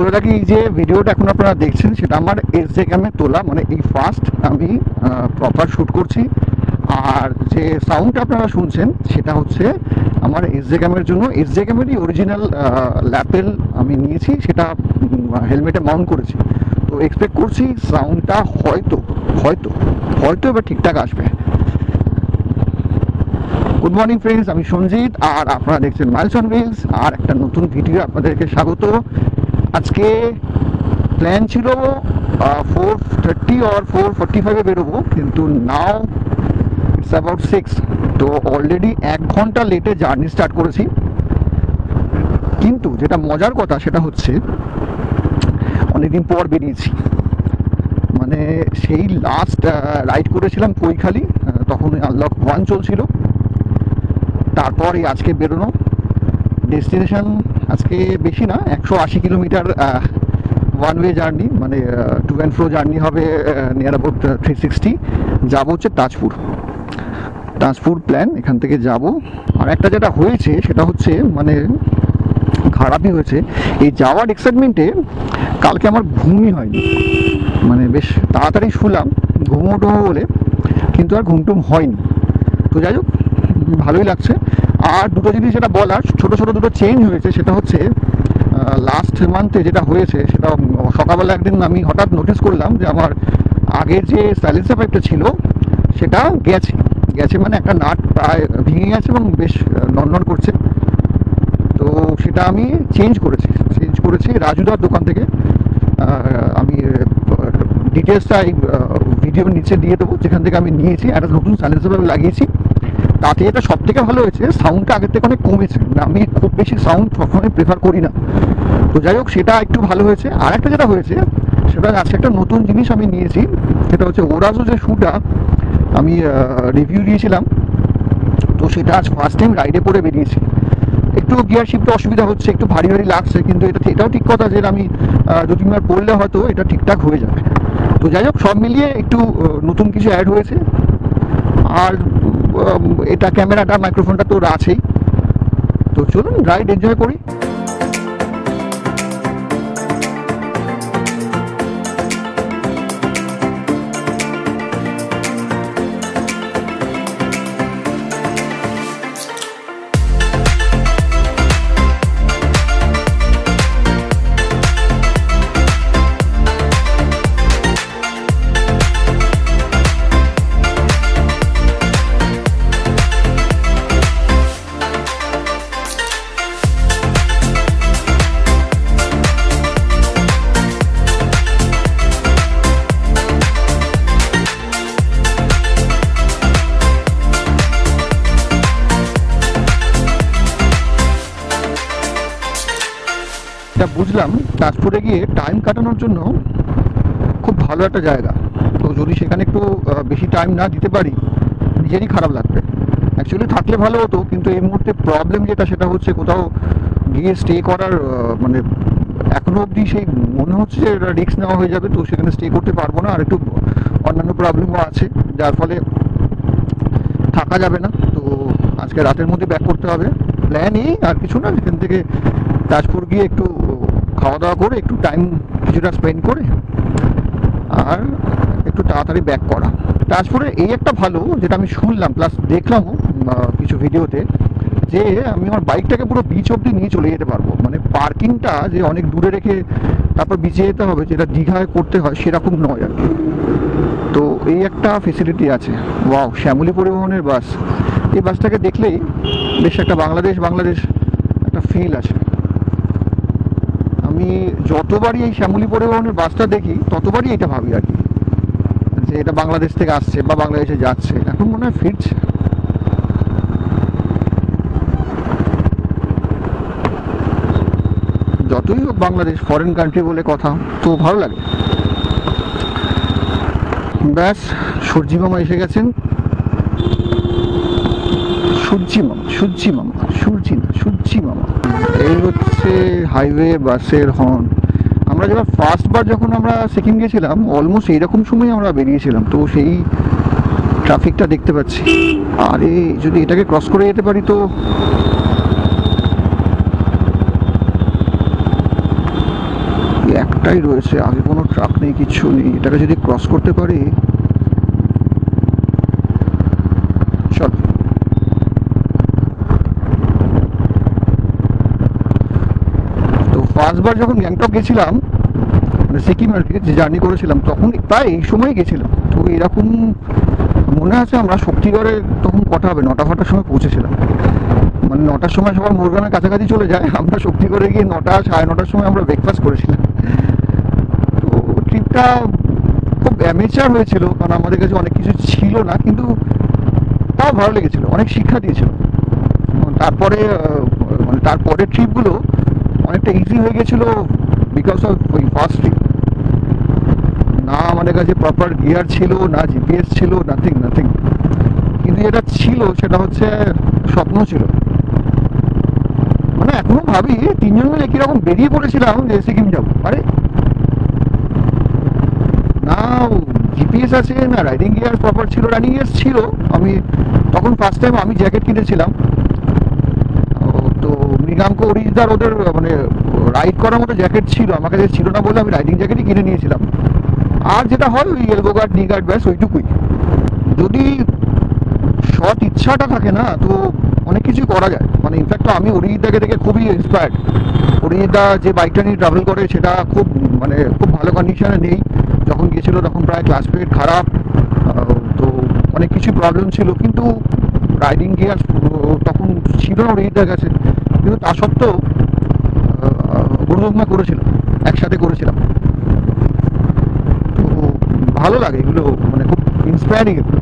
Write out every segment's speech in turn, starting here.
বলে রাখি যে ভিডিওটা এখন আপনারা দেখছেন, সেটা আমার এস জে ক্যামে তোলা মানে এই ফার্স্ট আমি প্রপার শ্যুট করছি। আর যে সাউন্ডটা আপনারা শুনছেন, সেটা হচ্ছে আমার এস জে ক্যামের জন্য। এস জে ক্যামেরই অরিজিনাল ল্যাপেল আমি নিয়েছি, সেটা হেলমেটে মাউন্ট করেছি। তো এক্সপেক্ট করছি সাউন্ডটা হয়তো হয়তো হয়তো এবার ঠিকঠাক আসবে। গুড মর্নিং ফ্রেন্ডস আমি সঞ্জিত, আর আপনারা দেখছেন মাইলস অন আর একটা নতুন ভিডিও আপনাদেরকে স্বাগত। আজকে প্ল্যান ছিল ফোর থার্টি আর ফোর ফর্টি ফাইভে বেরোবো, কিন্তু নাও ইটস অ্যাবাউট সিক্স তো অলরেডি এক ঘণ্টা লেটে জার্নি স্টার্ট করেছি। কিন্তু যেটা মজার কথা, সেটা হচ্ছে অনেকদিন পর বেরিয়েছি। মানে সেই লাস্ট রাইড করেছিলাম কৈখালি তখন আনলক ওয়ান চলছিল। তারপর আজকে বেরোনো। ডেস্টিনেশন আজকে বেশি না, একশো আশি কিলোমিটার ওয়ান ওয়ে জার্নি মানে টু অ্যান্ড ফ্রো জার্নি হবে নিয়ার অ্যাবাউট থ্রি সিক্সটি যাব হচ্ছে তাজপুর। তাজপুর প্ল্যান এখান থেকে যাব। আর একটা যেটা হয়েছে, সেটা হচ্ছে মানে খারাপই হয়েছে। এই যাওয়ার এক্সাইটমেন্টে কালকে আমার ঘুমই হয়নি। মানে বেশ তাড়াতাড়ি শুলাম ঘুমো বলে, কিন্তু আর ঘুমটুম হয়নি। তো যাই হোক, ভালোই লাগছে। আর দুটো জিনিস যেটা বলার, ছোট ছোট দুটো চেঞ্জ হয়েছে, সেটা হচ্ছে লাস্ট মান্থে যেটা হয়েছে, সেটা সকালবেলা একদিন আমি হঠাৎ নোটিস করলাম যে আমার আগের যে সাইলেন্সার পাইপটা ছিল, সেটা গেছে। গেছে মানে একটা নাট প্রায় ভেঙে গেছে এবং বেশ নড়নড় করছে। তো সেটা আমি চেঞ্জ করেছি। চেঞ্জ করেছি রাজুদার দোকান থেকে। আমি ডিটেলসটা এই ভিডিও নিচে দিয়ে দেবো। যেখান থেকে আমি নিয়েছি, একটা নতুন সাইলেন্সার লাগিয়েছি। তাতে এটা সব থেকে ভালো হয়েছে সাউন্ডটা আগের থেকে অনেক কমেছে। আমি খুব বেশি সাউন্ড সবসময় প্রেফার করি না। তো যাই হোক, সেটা একটু ভালো হয়েছে। আর একটা যেটা হয়েছে, সেটা আজকে একটা নতুন জিনিস আমি নিয়েছি। সেটা হচ্ছে ওরাজো যে শুটা আমি রিভিউ দিয়েছিলাম। তো সেটা আজ ফার্স্ট টাইম রাইডে পরে বেরিয়েছি। একটু গিয়ার শিফটে অসুবিধা হচ্ছে, একটু ভারী ভারী লাগছে, কিন্তু এটা এটাও ঠিক কথা যে আমি দু তিনবার পড়লে হয়তো এটা ঠিকঠাক হয়ে যাবে। তো যাই হোক, সব মিলিয়ে একটু নতুন কিছু অ্যাড হয়েছে। আর এটা ক্যামেরাটা মাইক্রোফোনটা তো আছেই। তো চলুন রাইড এনজয় করি। বুঝলাম তাজপুরে গিয়ে টাইম কাটানোর জন্য খুব ভালো একটা জায়গা। তো যদি সেখানে একটু বেশি টাইম না দিতে পারি, নিজেরই খারাপ লাগবে। অ্যাকচুয়ালি থাকলে ভালো হতো, কিন্তু এই মুহূর্তে প্রবলেম যেটা, সেটা হচ্ছে কোথাও গিয়ে স্টে করার মানে এখনও অবধি সেই মনে হচ্ছে যে রিস্ক নেওয়া হয়ে যাবে, তো সেখানে স্টে করতে পারব না। আর একটু অন্যান্য প্রবলেমও আছে, যার ফলে থাকা যাবে না। তো আজকে রাতের মধ্যে ব্যাক করতে হবে। প্ল্যান এই আর কিছু না এখান থেকে তাজপুর গিয়ে একটু খাওয়া দাওয়া করে, একটু টাইম কিছুটা স্পেন্ড করে, আর একটু তাড়াতাড়ি ব্যাক করা। তাজপুরে এই একটা ভালো, যেটা আমি শুনলাম প্লাস দেখলাম কিছু ভিডিওতে যে আমি আমার বাইকটাকে পুরো বিচ অবধি নিয়ে চলে যেতে পারব। মানে পার্কিংটা যে অনেক দূরে রেখে তারপর বিচে যেতে হবে, যেটা দীঘায় করতে হয়, সেরকম নয় আর তো এই একটা ফেসিলিটি আছে। ওয়াও শ্যামলী পরিবহনের বাস এই বাসটাকে দেখলেই বেশ একটা বাংলাদেশ বাংলাদেশ একটা ফিল আছে। আমি যতবারই এই শ্যামলী পরিবহনের বাসটা দেখি, ততবারই এটা ভাবি আর কি। যে এটা বাংলাদেশ থেকে আসছে বা বাংলাদেশে যাচ্ছে, এখন মনে হয় ফিরছে। যতই হোক বাংলাদেশ ফরেন কান্ট্রি বলে কথা, তো ভালো লাগে। ব্যাস, সূর্যি মামা এসে গেছেন। সূর্যি মামা সূর্যি মামা, সূর্যি না এই হচ্ছে হাইওয়ে বাসের হর্ন আমরা যখন ফার্স্ট বার যখন আমরা সিকিম গেছিলাম অলমোস্ট এইরকম সময় আমরা বেরিয়েছিলাম। তো সেই ট্রাফিকটা দেখতে পাচ্ছি। আরে, যদি এটাকে ক্রস করে যেতে পারি তো একটাই রয়েছে, আগে কোনো ট্রাক নেই, কিছু নেই। এটাকে যদি ক্রস করতে পারি চল ফার্স্টবার যখন গ্যাংটক গেছিলাম মানে সিকিম আর কি, যে জার্নি করেছিলাম, তখন প্রায় এই সময় গেছিলাম। তো এরকম মনে আছে আমরা শক্তিগড়ে তখন কটা হবে? নটা ফটার সময় পৌঁছেছিলাম। মানে নটার সময় সবার মোরগ্রামের কাছাকাছি চলে যায়। আমরা শক্তিগড়ে গিয়ে নটা, সাড়ে নটার সময় আমরা ব্রেকফাস্ট করেছিলাম। তো ট্রিপটা খুব অ্যামেচার হয়েছিল, কারণ আমাদের কাছে অনেক কিছু ছিল না, কিন্তু তাও ভালো লেগেছিল, অনেক শিক্ষা দিয়েছিল। তারপরে মানে তারপরের ট্রিপগুলো অনেকটা ইজি হয়ে গেছিল বিকজ অফ ওই ট্রিপ না আমাদের কাছে প্রপার গিয়ার ছিল, না জিপিএস ছিল নাথিং নাথিং কিন্তু যেটা ছিল সেটা হচ্ছে স্বপ্ন ছিল। মানে এখনও ভাবি তিনজন মিলে কীরকম বেরিয়ে পড়েছিলাম যে সিকিম যাব। আরে না জিপিএস আছে, না রাইডিং গিয়ার প্রপার ছিল রানিং গিয়ার ছিল। আমি তখন ফার্স্ট টাইম আমি জ্যাকেট কিনেছিলাম। মৃগাঙ্ক অরিজিদার ওদের মানে রাইড করার মতো জ্যাকেট ছিল আমার কাছে ছিল না বলে আমি রাইডিং জ্যাকেটই কিনে নিয়েছিলাম। আর যেটা হয়, ওই এলবো গার্ড নি গার্ড ব্যাস, ওইটুকুই। যদি সৎ ইচ্ছাটা থাকে না, তো অনেক কিছুই করা যায়। মানে ইনফ্যাক্ট আমি অরিজিৎদাকে দেখে খুবই ইন্সপায়ার্ড অরিজিৎদা যে বাইকটা নিয়ে ট্রাভেল করে, সেটা খুব মানে খুব ভালো কন্ডিশনে নেই। যখন গেছিল তখন প্রায় ক্লাস প্লেট খারাপ। তো অনেক কিছু প্রবলেম ছিল। কিন্তু রাইডিং গিয়ার তখন ছিল না অরিজিৎদার কাছে। কিন্তু তা সত্ত্বেও গুরুদমা করেছিল একসাথে করেছিলাম। তো ভালো লাগে এগুলো মানে খুব ইন্সপায়ারিং এগুলো।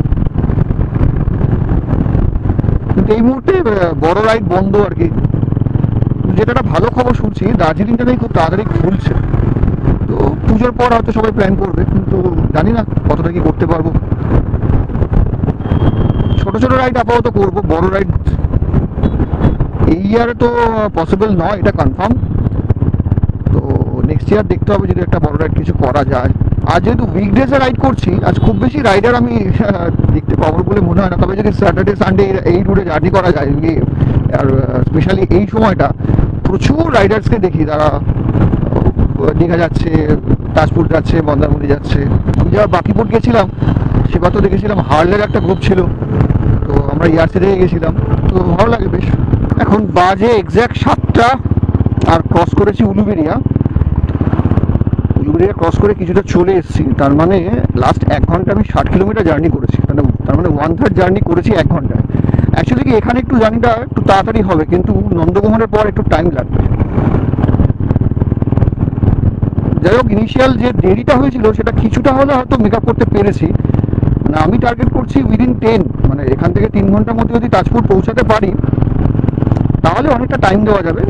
কিন্তু এই মুহূর্তে বড় রাইড বন্ধ আর কি। যেটা একটা ভালো খবর শুনছি, দার্জিলিংটা নাকি খুব তাড়াতাড়ি খুলছে। তো পুজোর পর হয়তো সবাই প্ল্যান করবে, কিন্তু জানি না কতটা কি করতে পারব। ছোট ছোট রাইড আপাতত করব, বড় রাইড এই ইয়ারে তো পসিবল নয়, এটা কনফার্ম তো নেক্সট ইয়ার দেখতে হবে যদি একটা বড় রাইড কিছু করা যায়। আর যেহেতু উইকডেজে রাইড করছি, আজ খুব বেশি রাইডার আমি, দেখতে পাবো বলে মনে হয় না। তবে যদি স্যাটারডে সানডে এই রুটে জার্নি করা যায় আর স্পেশালি এই সময়টা, প্রচুর রাইডার্সকে দেখি তারা দীঘা যাচ্ছে, তাজপুর যাচ্ছে, মন্দারমণি যাচ্ছে। আমি যারা বাকিপুর গেছিলাম, সেবার তো দেখেছিলাম হার্লের একটা গ্রুপ ছিল। তো আমরা ইয়ারসি থেকে গেছিলাম। তো ভালো লাগে বেশ। এখন বাজে এক্স্যাক্ট সাতটা, আর ক্রস করেছি উলুবেরিয়া। উলুবেরিয়া ক্রস করে কিছুটা চলে এসেছি। তার মানে লাস্ট এক ঘণ্টা আমি ষাট কিলোমিটার জার্নি করেছি। মানে তার মানে ওয়ান থার্ড জার্নি করেছি এক ঘন্টায়। অ্যাকচুয়ালি কি এখানে একটু জার্নিটা একটু তাড়াতাড়ি হবে, কিন্তু নন্দকুমারের পর একটু টাইম লাগবে। যাই হোক ইনিশিয়াল যে দেরিটা হয়েছিল, সেটা কিছুটা হলে হয়তো মেক আপ করতে পেরেছি। মানে আমি টার্গেট করছি উইদিন টেন মানে এখান থেকে তিন ঘণ্টার মধ্যে যদি তাজপুর পৌঁছাতে পারি তাহলে অনেকটা টাইম দেওয়া যাবে।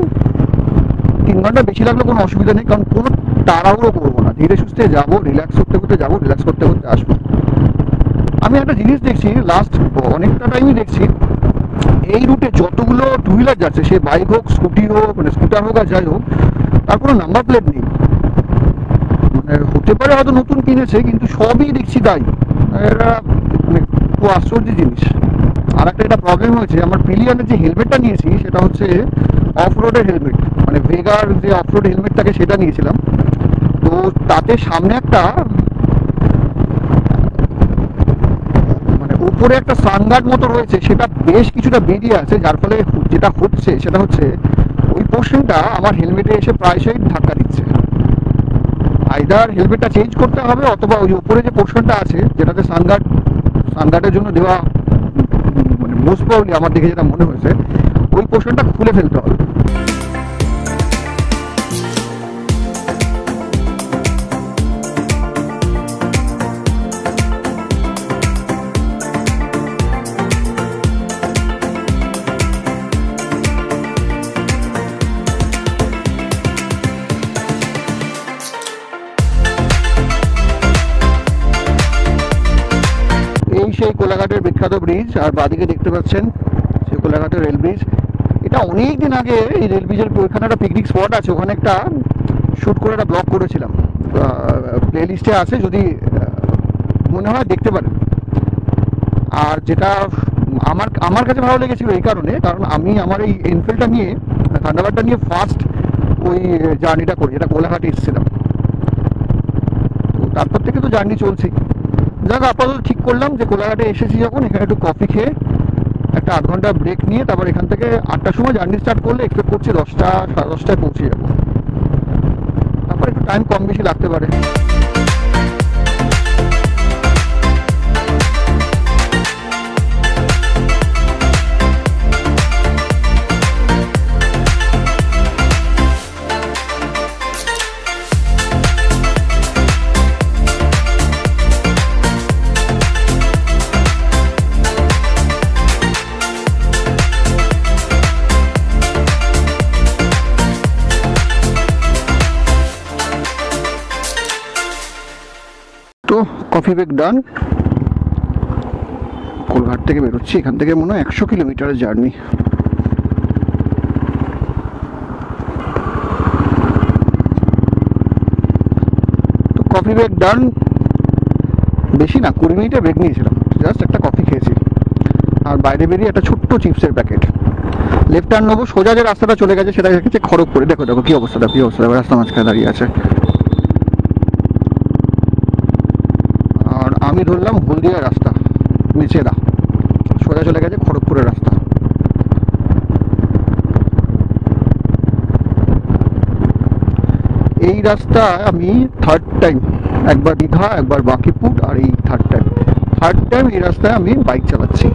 তিন ঘণ্টা বেশি লাগলে কোনো অসুবিধা নেই, কারণ কোনো তাড়াহুড়ো করব না। ধীরে সুস্থে যাব রিল্যাক্স করতে করতে যাব রিল্যাক্স করতে করতে আসব। আমি একটা জিনিস দেখছি লাস্ট অনেকটা টাইমই দেখছি, এই রুটে যতগুলো টু হুইলার যাচ্ছে, সে বাইক হোক স্কুটি হোক মানে স্কুটার হোক আর যাই হোক, তার কোনো নাম্বার প্লেট নেই। মানে হতে পারে হয়তো নতুন কিনেছে, কিন্তু সবই দেখছি তাই। মানে খুব আশ্চর্য জিনিস। আর একটা এটা প্রবলেম হয়েছে, আমার প্রিলিয়ানের যে হেলমেটটা নিয়েছি, সেটা হচ্ছে অফ রোডের হেলমেট মানে ভেগার যে অফ রোড হেলমেট থাকে সেটা নিয়েছিলাম। তো তাতে সামনে একটা মানে উপরে একটা সানগার্ড মতো রয়েছে, সেটা বেশ কিছুটা বেরিয়ে আছে, যার ফলে যেটা হচ্ছে, সেটা হচ্ছে ওই পোর্শনটা আমার হেলমেটে এসে প্রায়শই ধাক্কা দিচ্ছে। আইদার হেলমেটটা চেঞ্জ করতে হবে, অথবা ওই উপরে যে পোর্শনটা আছে, যেটাতে সানগার্ড সানগার্ডের জন্য দেওয়া মোস্ট প্রবলি আমার দেখে যেটা মনে হয়েছে ওই পোর্শনটা খুলে ফেলতে হবে। সেই কোলাঘাটের বিখ্যাত ব্রিজ আর বাদিকে দেখতে পাচ্ছেন সেই কোলাঘাটের রেল ব্রিজ এটা অনেক দিন আগে এই রেল ব্রিজের ওইখানে একটা পিকনিক স্পট আছে, ওখানে একটা শ্যুট করে একটা ব্লগ করেছিলাম। প্লে লিস্টে আছে, যদি মনে হয় দেখতে পারেন। আর যেটা আমার আমার কাছে ভালো লেগেছিল এই কারণে, কারণ আমি আমার এই এনফিল্ডটা নিয়ে থান্ডারবার্ডটা নিয়ে ফার্স্ট ওই জার্নিটা করি, যেটা কোলাঘাটে এসেছিলাম। তো তারপর থেকে তো জার্নি চলছেই। যাক, আপাতত ঠিক করলাম যে কোলাঘাটে এসেছি যখন, এখানে একটু কফি খেয়ে, একটা আধ ঘণ্টা ব্রেক নিয়ে তারপর এখান থেকে আটটার সময় জার্নি স্টার্ট করলে এক্সপেক্ট করছি দশটা, সাড়ে দশটায় পৌঁছে যাব। তারপর একটু টাইম কম বেশি লাগতে পারে। কফি ব্রেক ডান। কোলঘাট থেকে বেরোচ্ছি, এখান থেকে মনে হয় একশো কিলোমিটারের জার্নি। কফি ব্রেক ডান। বেশি না, কুড়ি মিনিটে ব্রেক নিয়েছিলাম। জাস্ট একটা কফি খেয়েছি। আর বাইরে বেরিয়ে একটা ছোট্ট চিপসের প্যাকেট। লেফট টার্ন নেব, সোজা যে রাস্তাটা চলে গেছে, সেটা দেখেছি করে দেখো দেখো, কি অবস্থা, দেখো, কি অবস্থা। রাস্তা মাঝখানে দাঁড়িয়ে আছে আর আমি ধরলাম হলদিয়া রাস্তা মেচেদা সোজা চলে গেছে খড়গপুরের রাস্তা। এই রাস্তা আমি থার্ড টাইম একবার দীঘা, একবার বাকিপুর, আর এই থার্ড টাইম থার্ড টাইম এই রাস্তায় আমি বাইক চালাচ্ছি।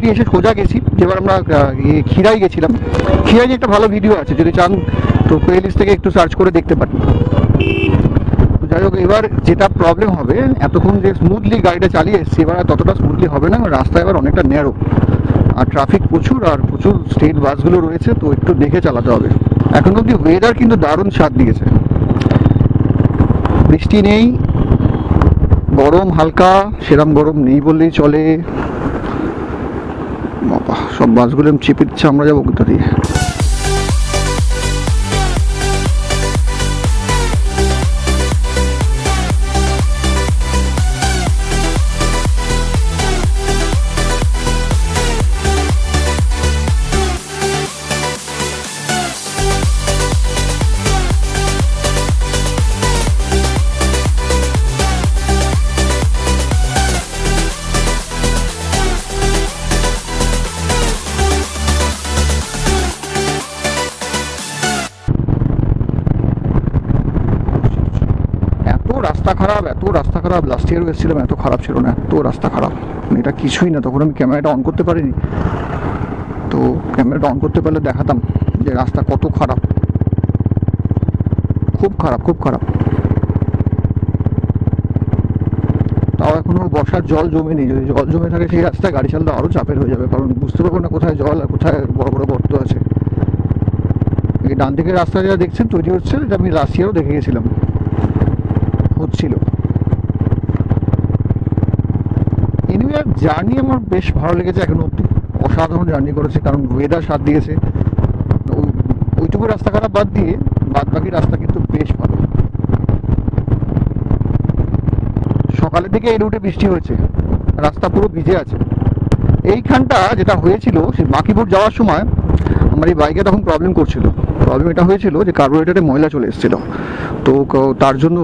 দিয়ে এসে সোজা গেছি। যেবার আমরা খিরাই গেছিলাম। খিরাই একটা ভালো ভিডিও আছে, যদি চান তো প্লে থেকে একটু সার্চ করে দেখতে পারেন। যাই হোক, এবার যেটা প্রবলেম হবে, এতক্ষণ যে স্মুথলি গাড়িটা চালিয়ে এসেছি, এবার আর ততটা স্মুথলি হবে না রাস্তা এবার অনেকটা ন্যারো আর ট্রাফিক প্রচুর, আর প্রচুর স্টেট বাসগুলো রয়েছে, তো একটু দেখে চালাতে হবে। এখন অব্দি ওয়েদার কিন্তু দারুণ স্বাদ দিয়েছে। বৃষ্টি নেই, গরম হালকা, সেরম গরম নেই বললেই চলে। সব বাসগুলো চেপে দিচ্ছে, আমরা যাব কোথা দিয়ে? ইয়ারও এসেছিলাম, এত খারাপ ছিল না, এত রাস্তা খারাপ। মানে এটা কিছুই না, তখন আমি ক্যামেরাটা অন করতে পারিনি। তো ক্যামেরাটা অন করতে পারলে দেখাতাম যে রাস্তা কত খারাপ। খুব খারাপ খুব খারাপ। তাও এখনও বর্ষার জল জমেনি, যদি জল জমে থাকে সেই রাস্তায় গাড়ি চালাতে আরও চাপের হয়ে যাবে, কারণ বুঝতে পারব না কোথায় জল আর কোথায় বড় বড় গর্ত আছে। ডান দিকের রাস্তা যেটা দেখছেন, তৈরি হচ্ছে, এটা আমি ইয়ারও দেখে গেছিলাম। এনিওয়ে জার্নি আমার বেশ ভালো লেগেছে, এখন অব্দি অসাধারণ জার্নি করেছে, কারণ ওয়েদার সাথ দিয়েছে। ওই- ওইটুকু রাস্তা খারাপ বাদ দিয়ে বাদ বাকি রাস্তা কিন্তু বেশ ভালো। সকালের দিকে এই রুটে বৃষ্টি হয়েছে, রাস্তা পুরো ভিজে আছে। এইখানটা যেটা হয়েছিল, সেই বাকিপুর যাওয়ার সময় আমার এই বাইকে তখন প্রবলেম করছিল। প্রবলেম এটা হয়েছিল যে কার্বোরেটারে ময়লা চলে এসেছিল। তো তার জন্য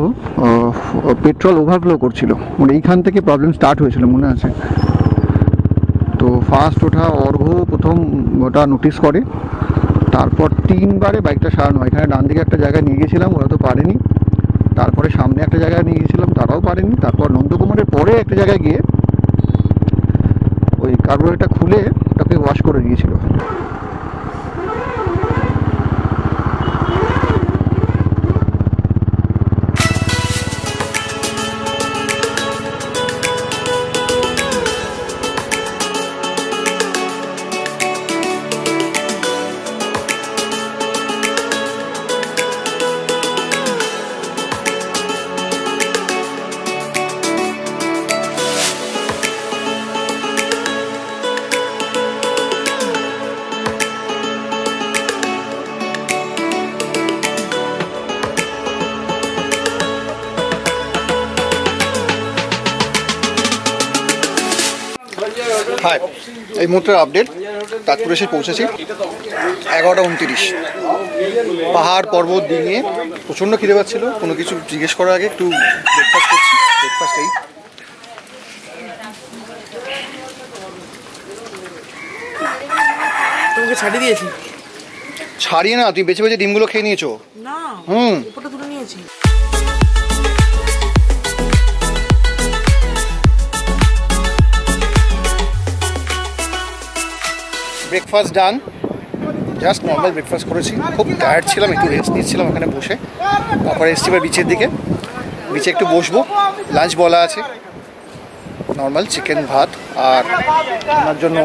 পেট্রোল ওভারফ্লো করছিল। মানে এইখান থেকে প্রবলেম স্টার্ট হয়েছিল, মনে আছে? তো ফার্স্ট ওঠা অর্ঘ প্রথম ওটা নোটিস করে। তারপর তিনবারে বাইকটা সারানো। এখানে ডান দিকে একটা জায়গায় নিয়ে গেছিলাম, ওরা তো পারেনি। তারপরে সামনে একটা জায়গায় নিয়ে গেছিলাম, তারাও পারেনি। তারপর নন্দকুমারের পরে একটা জায়গায় গিয়ে ওই কার্বোরেটটা খুলে ওটাকে ওয়াশ করে দিয়েছিল। এই মুহূর্তের আপডেট তাজপুর এসে পৌঁছেছি। এগারোটা উনতিরিশ। পাহাড় পর্বত ডিঙিয়ে প্রচণ্ড খিদে পাচ্ছিল। কোনো কিছু জিজ্ঞেস করার আগে একটু ব্রেকফাস্ট করছি। ব্রেকফাস্টেই তোমাকে ছাড়িয়ে দিয়েছি। ছাড়িয়ে না তুই বেছে বেছে ডিমগুলো খেয়ে নিয়েছো? না হুম। তুলে নিয়েছি। Breakfast done just normal breakfast করেছি। খুব টায়ার্ড ছিলাম, একটু রেস্ট নিচ্ছিলাম ওখানে বসে। তারপরে এসছি এবার বিচের দিকে। বিচে একটু বসবো। লাঞ্চ বলা আছে। নর্মাল চিকেন ভাত আর আমার জন্য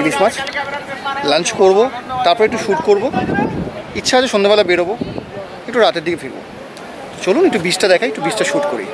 ইলিশ মাছ। লাঞ্চ করব, তারপরে একটু শ্যুট করব। ইচ্ছা আছে সন্ধ্যাবেলা বেরোবো, একটু রাতের দিকে ফিরবো। চলুন একটু বিচটা দেখাই, একটু বিচটা শ্যুট করি।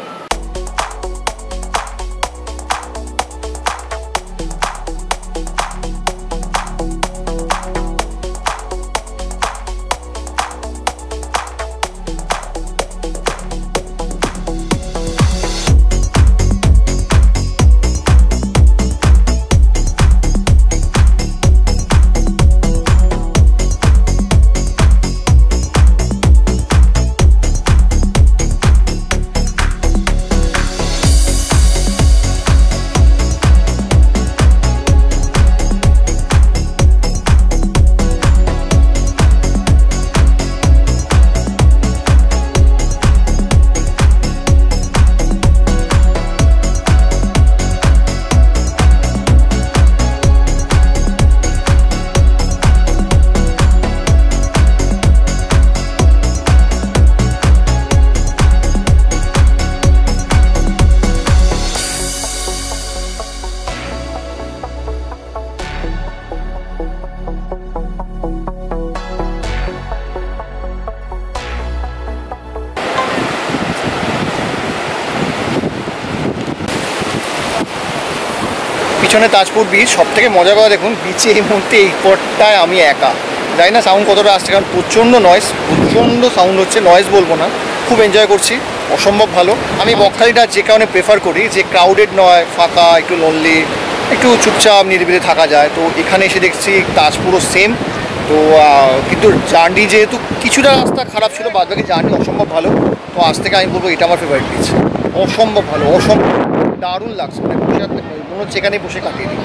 পিছনে তাজপুর বিচ সব থেকে মজা কথা দেখুন বিচে এই মুহূর্তে এই পটটায় আমি একা। জানি না সাউন্ড কতটা আসছে, কারণ প্রচণ্ড নয়েজ প্রচণ্ড সাউন্ড হচ্ছে নয়েজ বলব না। খুব এনজয় করছি, অসম্ভব ভালো। আমি বকখালিটা যে কারণে প্রেফার করি, যে ক্রাউডেড নয়, ফাঁকা, একটু লোনলি একটু চুপচাপ, নিরিবিলি থাকা যায়। তো এখানে এসে দেখছি তাজপুরও সেম তো কিন্তু জার্নি যেহেতু কিছুটা রাস্তা খারাপ ছিল বাদ বাকি জার্নি অসম্ভব ভালো। তো আজ থেকে আমি বলব এটা আমার ফেভারিট বিচ অসম্ভব ভালো, অসম্ভব দারুণ লাগছে। মানে মনে হচ্ছে এখানেই বসে কাটিয়ে দিই।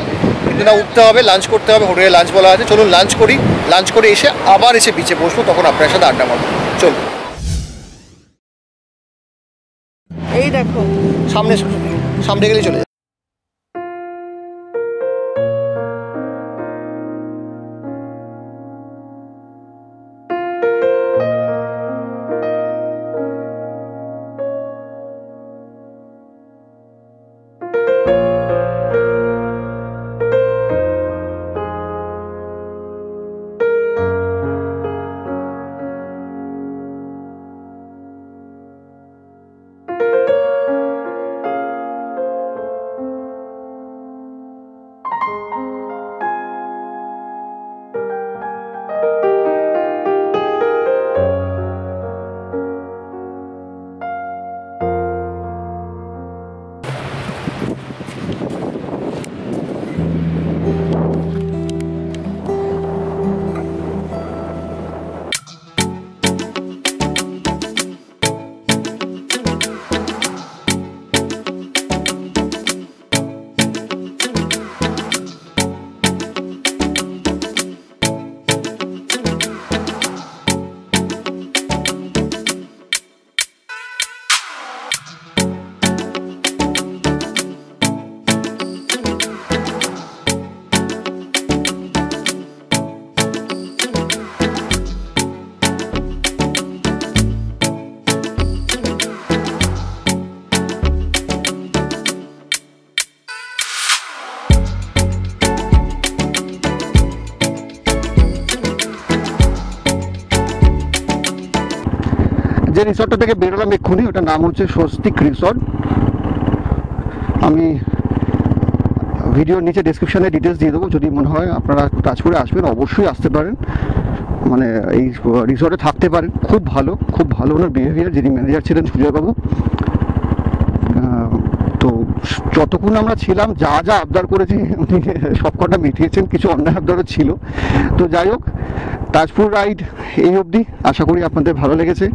কিন্তু না উঠতে হবে লাঞ্চ করতে হবে হোটেলে লাঞ্চ বলা আছে। চলুন লাঞ্চ করি। লাঞ্চ করে এসে আবার এসে বিচে বসবো তখন আপনার সাথে আড্ডা মারবো। চলুন। এই দেখো। সামনে সামনে গেলে চলে যে রিসর্টটা থেকে বেরোলাম এক্ষুনি, ওটার নাম হচ্ছে স্বস্তিক রিসর্ট আমি ভিডিওর নিচে ডিসক্রিপশনে ডিটেলস দিয়ে দেবো, যদি মনে হয় আপনারা তাজপুরে আসবেন, অবশ্যই আসতে পারেন। মানে এই রিসর্টে থাকতে পারেন, খুব ভালো খুব ভালো ওনার বিহেভিয়ার যিনি ম্যানেজার ছিলেন সুজয়বাবু। তো যতক্ষণ আমরা ছিলাম, যা যা আবদার করেছি, উনি সবকটা মিটিয়েছেন, কিছু অন্যায় আবদারও ছিল। তো যাই হোক, তাজপুর রাইড এই অবধি, আশা করি আপনাদের ভালো লেগেছে।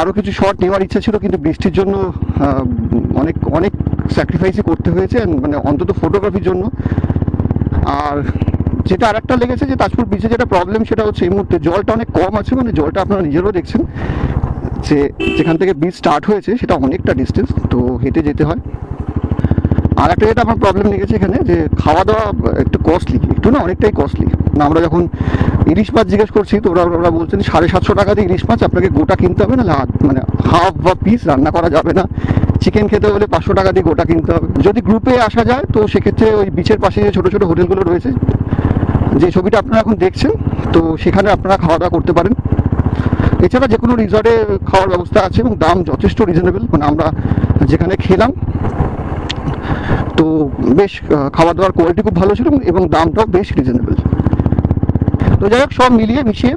আরও কিছু শট নেওয়ার ইচ্ছা ছিল, কিন্তু বৃষ্টির জন্য অনেক অনেক স্যাক্রিফাইসই করতে হয়েছে মানে অন্তত ফটোগ্রাফির জন্য। আর যেটা আরেকটা লেগেছে, যে তাজপুর বিচে যেটা প্রবলেম সেটা হচ্ছে এই মুহূর্তে জলটা অনেক কম আছে মানে জলটা আপনারা নিজেরাও দেখছেন। যে যেখান থেকে বীজ স্টার্ট হয়েছে, সেটা অনেকটা ডিস্টেন্স তো হেঁটে যেতে হয়। আর একটা যেটা আমার প্রবলেম লেগেছে এখানে, যে খাওয়া দাওয়া একটু কস্টলি একটু না অনেকটাই কস্টলি না, আমরা যখন ইলিশ মাছ জিজ্ঞেস করছি, তো ওরা ওরা বলছেন সাড়ে সাতশো টাকা দিয়ে ইলিশ মাছ, আপনাকে গোটা কিনতে হবে না মানে হাফ বা পিস রান্না করা যাবে না। চিকেন খেতে হলে পাঁচশো টাকা দিয়ে গোটা কিনতে হবে। যদি গ্রুপে আসা যায়, তো সেক্ষেত্রে ওই বিচের পাশে যে ছোটো ছোটো হোটেলগুলো রয়েছে, যে ছবিটা আপনারা এখন দেখছেন, তো সেখানে আপনারা খাওয়া দাওয়া করতে পারেন। এছাড়া যে কোনো রিসর্টে খাওয়ার ব্যবস্থা আছে এবং দাম যথেষ্ট রিজনেবল মানে আমরা যেখানে খেলাম তো বেশ খাওয়া দাওয়ার কোয়ালিটি খুব ভালো ছিল এবং দামটাও বেশ রিজনেবল তো যাই হোক, সব মিলিয়ে মিশিয়ে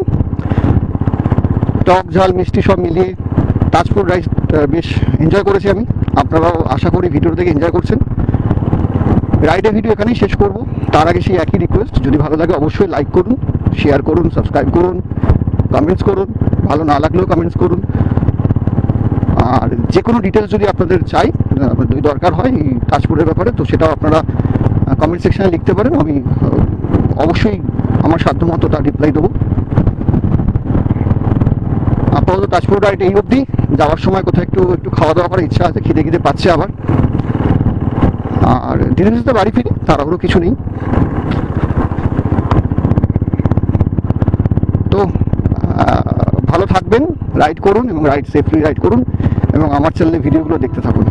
টক, ঝাল, মিষ্টি সব মিলিয়ে তাজপুর রাইস বেশ এনজয় করেছি আমি। আপনারাও আশা করি ভিডিও থেকে এনজয় করছেন। রাইডের ভিডিও এখানেই শেষ করব। তার আগে সেই একই রিকোয়েস্ট যদি ভালো লাগে অবশ্যই লাইক করুন শেয়ার করুন সাবস্ক্রাইব করুন কমেন্টস করুন, ভালো না লাগলেও কমেন্টস করুন। আর যে কোনো ডিটেলস যদি আপনাদের চাই যদি দরকার হয় এই তাজপুরের ব্যাপারে, তো সেটাও আপনারা কমেন্ট সেকশানে লিখতে পারেন। আমি অবশ্যই আমার সাধ্য মতো তার রিপ্লাই দেবো। আপাতত তাজপুর রাইড এই অবধি। যাওয়ার সময় কোথাও একটু একটু খাওয়া দাওয়া করার ইচ্ছা আছে, খিদে খিদে পাচ্ছে আবার। আর ধীরে ধীরে বাড়ি ফিরি, তাড়াহুড়ো কিছু নেই। তো ভালো থাকবেন রাইড করুন এবং রাইড সেফলি রাইড করুন। এবং আমার চ্যানেলে ভিডিওগুলো দেখতে থাকুন।